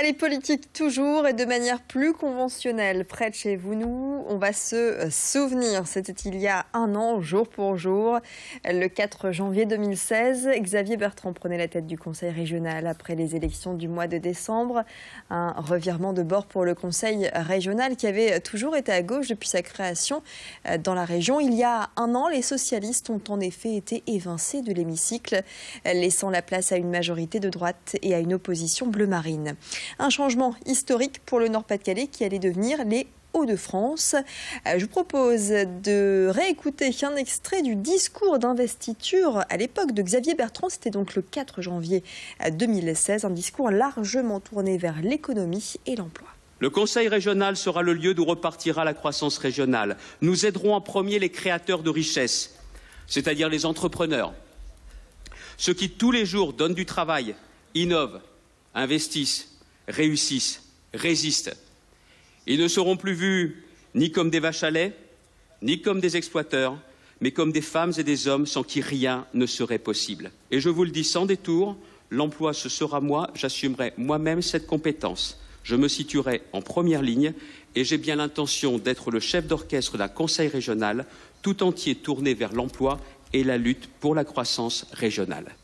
Allez, politique toujours et de manière plus conventionnelle. Près de chez vous, nous, on va se souvenir. C'était il y a un an, jour pour jour. Le 4 janvier 2016, Xavier Bertrand prenait la tête du conseil régional après les élections du mois de décembre. Un revirement de bord pour le conseil régional qui avait toujours été à gauche depuis sa création dans la région. Il y a un an, les socialistes ont en effet été évincés de l'hémicycle, laissant la place à une majorité de droite et à une opposition bleu marine. Un changement historique pour le Nord-Pas-de-Calais qui allait devenir les Hauts-de-France. Je vous propose de réécouter un extrait du discours d'investiture à l'époque de Xavier Bertrand. C'était donc le 4 janvier 2016, un discours largement tourné vers l'économie et l'emploi. Le Conseil régional sera le lieu d'où repartira la croissance régionale. Nous aiderons en premier les créateurs de richesses, c'est-à-dire les entrepreneurs, ceux qui tous les jours donnent du travail, innovent, investissent, réussissent, résistent. Ils ne seront plus vus ni comme des vaches à lait, ni comme des exploiteurs, mais comme des femmes et des hommes sans qui rien ne serait possible. Et je vous le dis sans détour, l'emploi ce sera moi, j'assumerai moi-même cette compétence. Je me situerai en première ligne et j'ai bien l'intention d'être le chef d'orchestre d'un conseil régional tout entier tourné vers l'emploi et la lutte pour la croissance régionale.